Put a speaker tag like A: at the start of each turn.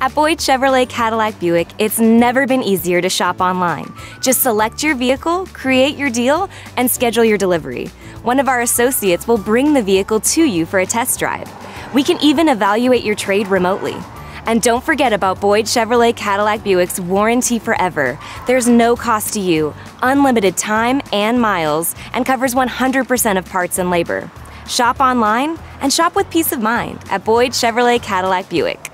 A: At Boyd Chevrolet Cadillac Buick, it's never been easier to shop online. Just select your vehicle, create your deal, and schedule your delivery. One of our associates will bring the vehicle to you for a test drive. We can even evaluate your trade remotely. And don't forget about Boyd Chevrolet Cadillac Buick's warranty forever. There's no cost to you, unlimited time and miles, and covers 100% of parts and labor. Shop online and shop with peace of mind at Boyd Chevrolet Cadillac Buick.